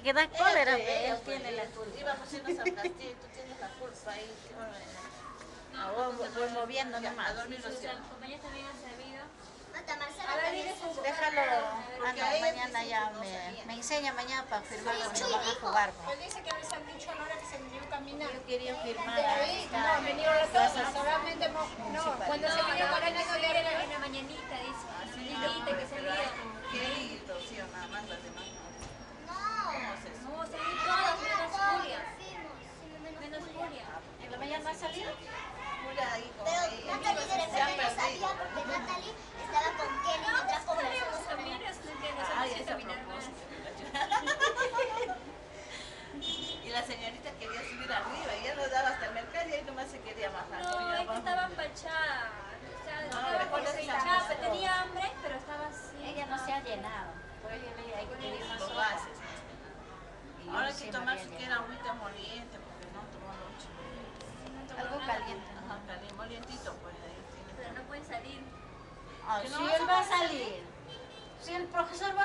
él pues, tiene la culpa. Íbamos a irnos al castillo y tú tienes la culpa ahí. qué barbaridad. Ah, voy, voy moviendo Ya, nomás. a dormir los Sus compañeros también han sabido. Hasta Marcela A ver, también mire se su- Déjalo. Ah, Porque no, a ella mañana ya que me, me enseña mañana para firmar Sí, cuando van a jugar. Él dice que les han dicho a la hora que se venido caminando. Yo quería firmar no, la cosa, solamente hemos- no, cuando se No, vino no, para que no se le vieron en la mañanita, dice. Ah, La sí, mañanita no, que se pero hay vio. un querido, sí, o nada más las demás no. No. ¿Cómo es eso? No, se vio todos menos Julia. Fuimos, sí, menos Menos Julia. Julia. ¿En la mañana no ha salido? Julia ahí con Pero ella. Natalie de Se ha repente no perdido. sabía porque Natalie estaba con Kelly mientras conversamos con También ella. es que nos Ay, hacen esa caminar más. propósito. Y la señorita quería subir arriba y ya nos daba hasta el mercado y ahí nomás se quería bajar. No, es que estaba empachada. O sea, No, estaba pero tenía hambre, pero estaba así. Ella no se ha llenado. Por ello hay que más Ahora hay sí que tomar siquiera agüita moliente porque no tomó mucho. Algo caliente. Ajá, caliente, molientito pues ahí tiene. Pero no pueden salir. Ah, no él va a salir. Si el profesor va a